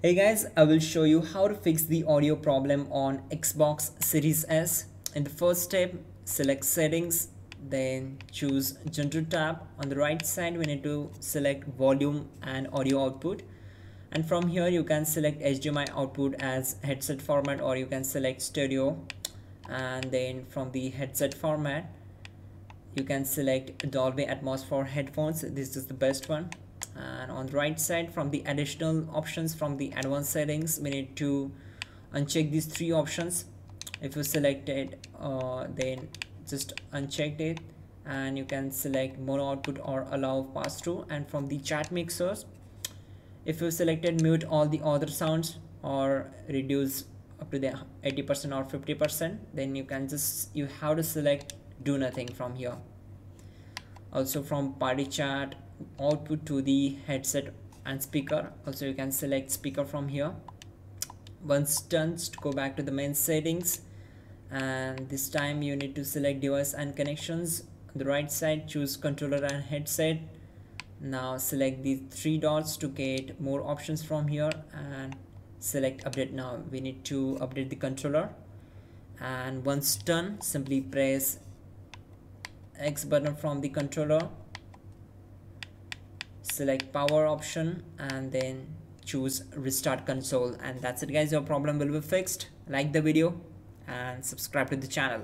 Hey guys, I will show you how to fix the audio problem on Xbox Series S. In the first step, select settings, then choose general tab. On the right side, we need to select volume and audio output. And from here, you can select HDMI output as headset format or you can select stereo. And then from the headset format, you can select Dolby Atmos for headphones. This is the best one and on the right side from the additional options from the advanced settings we need to uncheck these three options. If you select it uh, then just uncheck it and you can select mono output or allow pass-through. And from the chat mixers if you selected mute all the other sounds or reduce up to the 80% or 50% then you can just you have to select do nothing from here. Also from party chat output to the headset and speaker. Also you can select speaker from here. Once done go back to the main settings. And this time you need to select device and connections. On the right side choose controller and headset. Now select the three dots to get more options from here and select update. Now we need to update the controller. And once done simply press X button from the controller select power option and then choose restart console. And that's it guys. Your problem will be fixed. Like the video and subscribe to the channel